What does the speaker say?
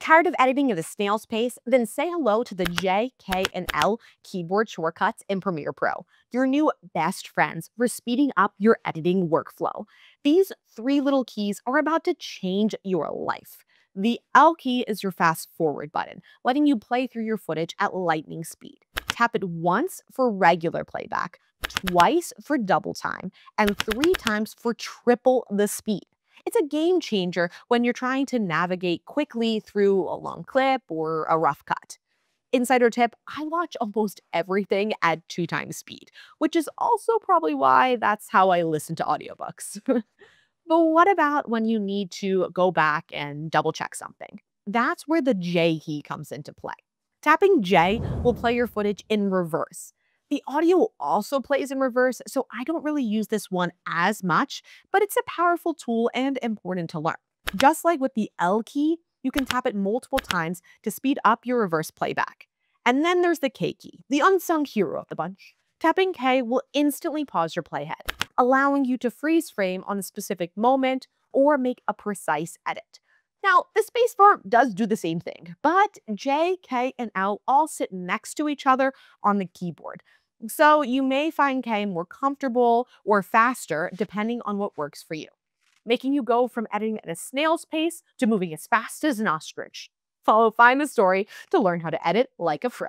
Tired of editing at a snail's pace? Then say hello to the J, K, and L keyboard shortcuts in Premiere Pro, your new best friends for speeding up your editing workflow. These three little keys are about to change your life. The L key is your fast forward button, letting you play through your footage at lightning speed. Tap it once for regular playback, twice for double time, and three times for triple the speed. It's a game changer when you're trying to navigate quickly through a long clip or a rough cut. Insider tip, I watch almost everything at two times speed, which is also probably why that's how I listen to audiobooks. but what about when you need to go back and double check something? That's where the J key comes into play. Tapping J will play your footage in reverse. The audio also plays in reverse, so I don't really use this one as much, but it's a powerful tool and important to learn. Just like with the L key, you can tap it multiple times to speed up your reverse playback. And then there's the K key, the unsung hero of the bunch. Tapping K will instantly pause your playhead, allowing you to freeze frame on a specific moment or make a precise edit. Now, the spacebar does do the same thing, but J, K, and L all sit next to each other on the keyboard, so you may find K more comfortable or faster depending on what works for you, making you go from editing at a snail's pace to moving as fast as an ostrich. Follow Find the Story to learn how to edit like a pro.